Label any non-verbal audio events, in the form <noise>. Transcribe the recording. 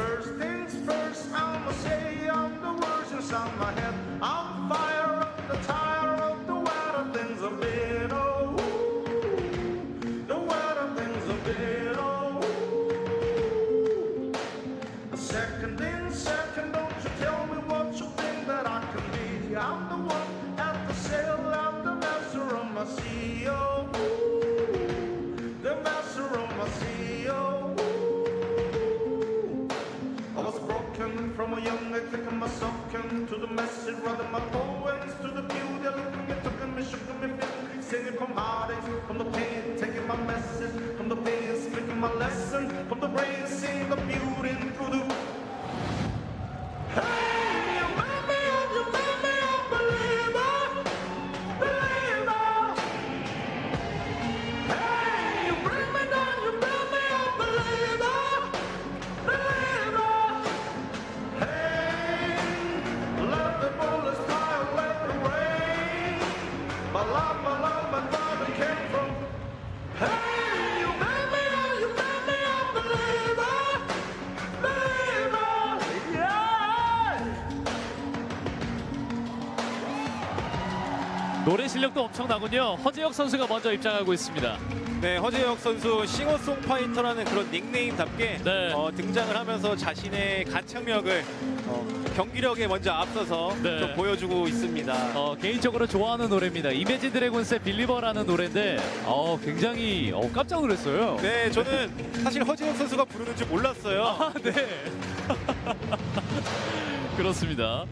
first things first, I'ma say I'm the worst inside my head. I'm fire up the tire of the weather things a bit. Oh, the weather things a bit. Oh, a second in second, don't you tell me what you think that I can be. I'm the one المسجد 노래 실력도 엄청나군요. 허재혁 선수가 먼저 입장하고 있습니다. 네, 허재혁 선수 싱어송파이터라는 그런 닉네임답게 네. 어, 등장을 하면서 자신의 가창력을 어, 경기력에 먼저 앞서서 네. 좀 보여주고 있습니다. 어, 개인적으로 좋아하는 노래입니다. 이매진 드래곤스의 빌리버라는 노래인데 어, 굉장히 어, 깜짝 놀랐어요. 네, 저는 사실 허재혁 선수가 부르는 줄 몰랐어요. 아, 네. <laughs> 그렇습니다.